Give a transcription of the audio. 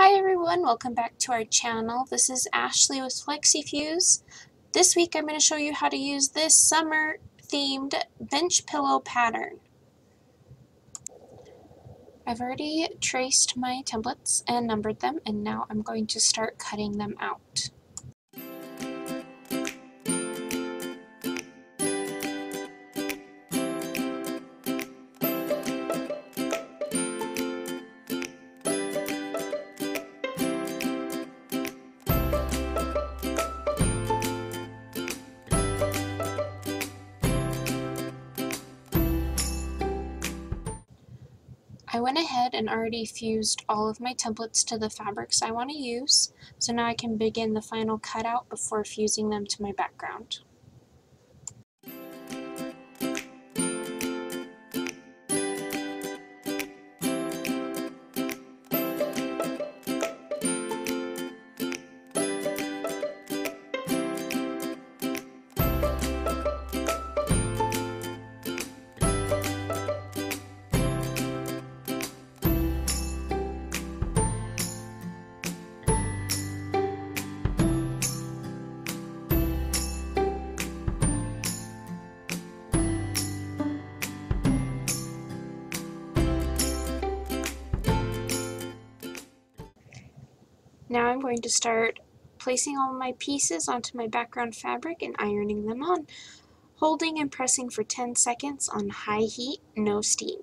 Hi everyone, welcome back to our channel. This is Ashley with FlexiFuse. This week I'm going to show you how to use this summer themed bench pillow pattern. I've already traced my templates and numbered them and now I'm going to start cutting them out. I went ahead and already fused all of my templates to the fabrics I want to use, so now I can begin the final cutout before fusing them to my background. Now I'm going to start placing all my pieces onto my background fabric and ironing them on, holding and pressing for 10 seconds on high heat, no steam.